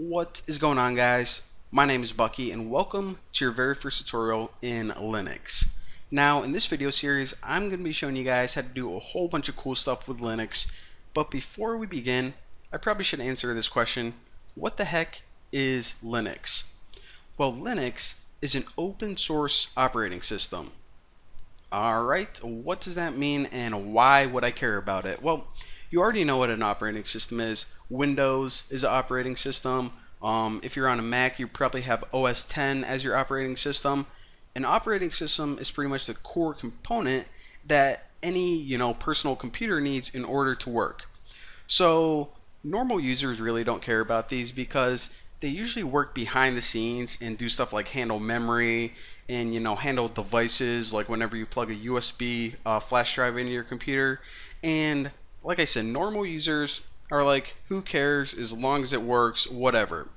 What is going on guys? My name is Bucky and welcome to your very first tutorial in Linux. Now in this video series I'm going to be showing you guys how to do a whole bunch of cool stuff with Linux but before we begin I probably should answer this question what the heck is Linux? Well Linux is an open source operating system. Alright, what does that mean and why would I care about it? Well you already know what an operating system is. Windows is an operating system. Um, if you're on a Mac, you probably have OS 10 as your operating system. An operating system is pretty much the core component that any you know personal computer needs in order to work. So normal users really don't care about these because they usually work behind the scenes and do stuff like handle memory and you know handle devices like whenever you plug a USB uh, flash drive into your computer and like I said, normal users are like, who cares as long as it works, whatever.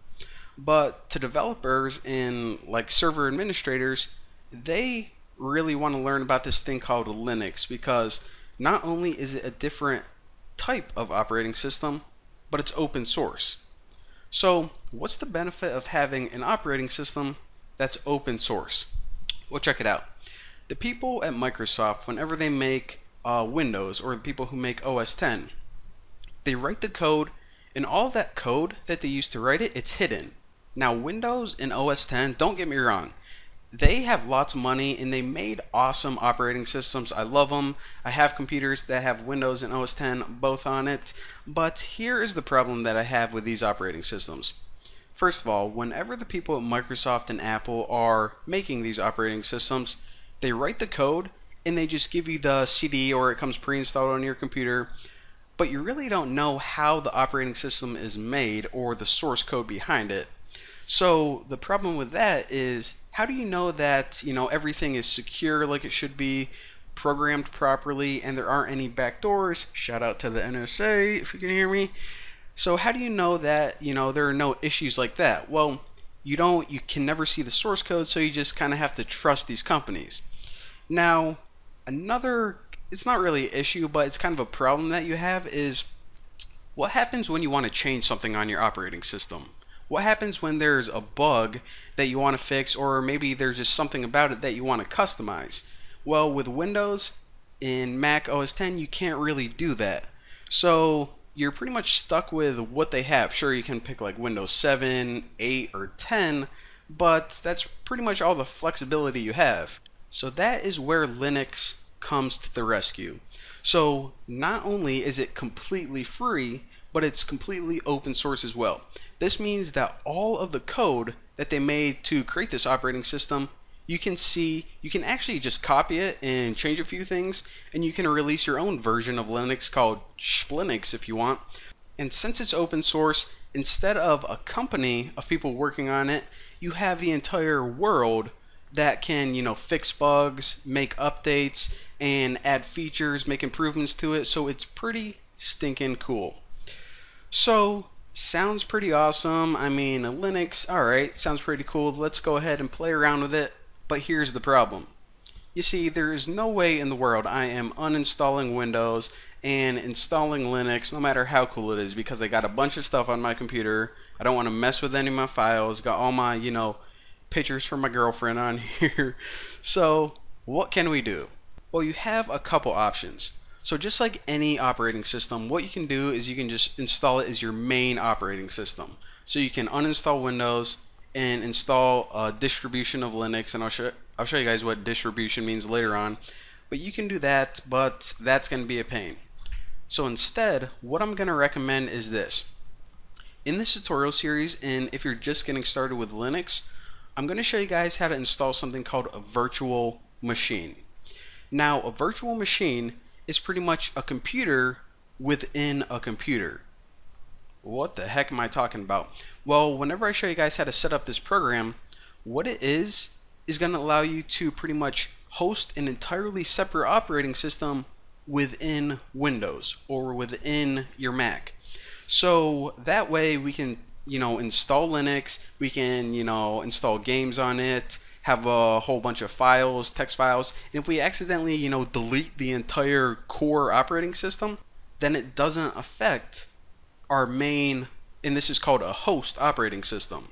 But to developers and like server administrators, they really want to learn about this thing called Linux because not only is it a different type of operating system, but it's open source. So, what's the benefit of having an operating system that's open source? Well, check it out. The people at Microsoft, whenever they make uh, Windows or the people who make OS 10. They write the code, and all that code that they use to write it, it's hidden. Now, Windows and OS 10, don't get me wrong, they have lots of money and they made awesome operating systems. I love them. I have computers that have Windows and OS 10 both on it. But here is the problem that I have with these operating systems. First of all, whenever the people at Microsoft and Apple are making these operating systems, they write the code and they just give you the CD or it comes pre-installed on your computer but you really don't know how the operating system is made or the source code behind it. So the problem with that is how do you know that you know everything is secure like it should be programmed properly and there aren't any backdoors shout out to the NSA if you can hear me. So how do you know that you know there are no issues like that? Well you don't you can never see the source code so you just kind of have to trust these companies. Now another it's not really an issue but it's kind of a problem that you have is what happens when you want to change something on your operating system? What happens when there's a bug that you want to fix or maybe there's just something about it that you want to customize? Well with windows in mac os 10 you can't really do that. So you're pretty much stuck with what they have. Sure you can pick like windows 7 8 or 10 but that's pretty much all the flexibility you have so that is where Linux comes to the rescue. So not only is it completely free, but it's completely open source as well. This means that all of the code that they made to create this operating system, you can see, you can actually just copy it and change a few things, and you can release your own version of Linux called Splinux if you want. And since it's open source, instead of a company of people working on it, you have the entire world that can, you know, fix bugs, make updates, and add features, make improvements to it. So it's pretty stinking cool. So, sounds pretty awesome. I mean, Linux, alright, sounds pretty cool. Let's go ahead and play around with it. But here's the problem. You see, there is no way in the world I am uninstalling Windows and installing Linux, no matter how cool it is, because I got a bunch of stuff on my computer. I don't want to mess with any of my files. Got all my, you know, pictures from my girlfriend on here. So what can we do? Well, you have a couple options. So just like any operating system, what you can do is you can just install it as your main operating system. So you can uninstall Windows and install a distribution of Linux, and I'll show, I'll show you guys what distribution means later on. But you can do that, but that's going to be a pain. So instead, what I'm going to recommend is this. In this tutorial series, and if you're just getting started with Linux, I'm going to show you guys how to install something called a virtual machine. Now, a virtual machine is pretty much a computer within a computer. What the heck am I talking about? Well, whenever I show you guys how to set up this program, what it is is going to allow you to pretty much host an entirely separate operating system within Windows or within your Mac. So that way we can you know, install Linux. We can, you know, install games on it, have a whole bunch of files, text files. And if we accidentally, you know, delete the entire core operating system, then it doesn't affect our main and this is called a host operating system.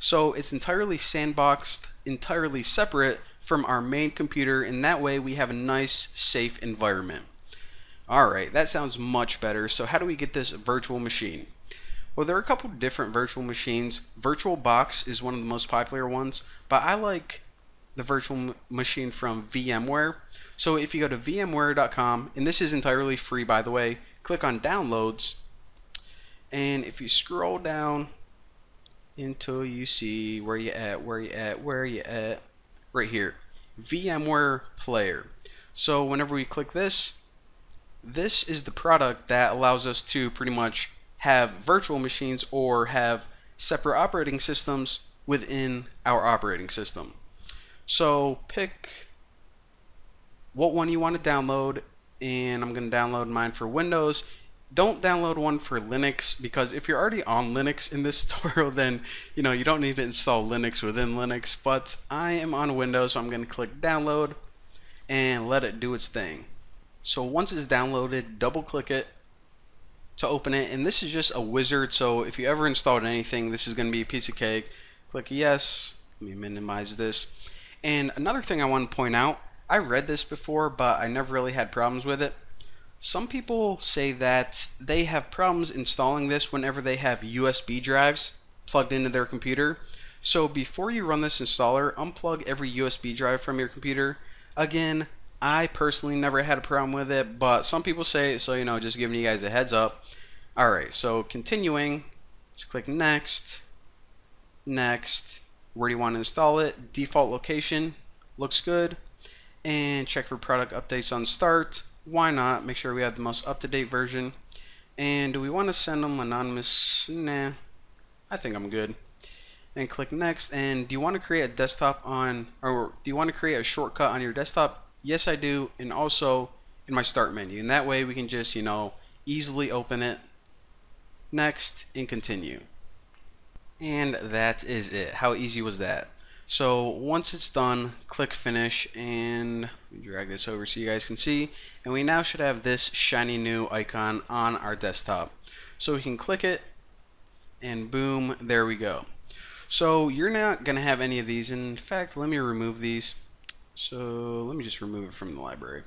So it's entirely sandboxed, entirely separate from our main computer, and that way we have a nice, safe environment. Alright, that sounds much better. So how do we get this virtual machine? Well, there are a couple different virtual machines. VirtualBox is one of the most popular ones, but I like the virtual machine from VMware. So if you go to vmware.com, and this is entirely free by the way, click on downloads, and if you scroll down until you see where you at, where you at, where you at, right here, VMware Player. So whenever we click this, this is the product that allows us to pretty much have virtual machines or have separate operating systems within our operating system. So pick what one you want to download and I'm going to download mine for Windows. Don't download one for Linux because if you're already on Linux in this tutorial then you know you don't need to install Linux within Linux but I am on Windows so I'm going to click download and let it do its thing. So once it's downloaded double click it to open it and this is just a wizard so if you ever installed anything this is going to be a piece of cake. Click yes let me minimize this. And another thing I want to point out I read this before but I never really had problems with it. Some people say that they have problems installing this whenever they have USB drives plugged into their computer. So before you run this installer unplug every USB drive from your computer. Again I personally never had a problem with it, but some people say so, you know, just giving you guys a heads up. Alright, so continuing, just click next, next, where do you want to install it? Default location, looks good, and check for product updates on start. Why not? Make sure we have the most up-to-date version. And do we want to send them anonymous? Nah, I think I'm good. And click next, and do you want to create a desktop on, or do you want to create a shortcut on your desktop? Yes I do and also in my start menu and that way we can just you know easily open it. Next and continue. And that is it. How easy was that? So once it's done click finish and drag this over so you guys can see. And we now should have this shiny new icon on our desktop. So we can click it and boom there we go. So you're not gonna have any of these. In fact let me remove these so let me just remove it from the library.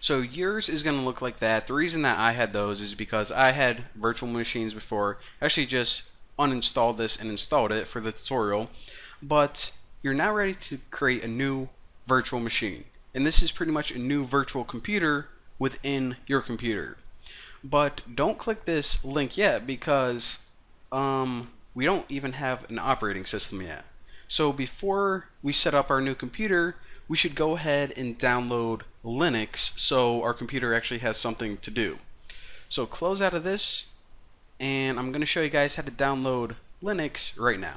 So yours is going to look like that. The reason that I had those is because I had virtual machines before. I actually just uninstalled this and installed it for the tutorial. But you're now ready to create a new virtual machine. And this is pretty much a new virtual computer within your computer. But don't click this link yet because um, we don't even have an operating system yet. So before we set up our new computer, we should go ahead and download Linux so our computer actually has something to do. So close out of this and I'm going to show you guys how to download Linux right now.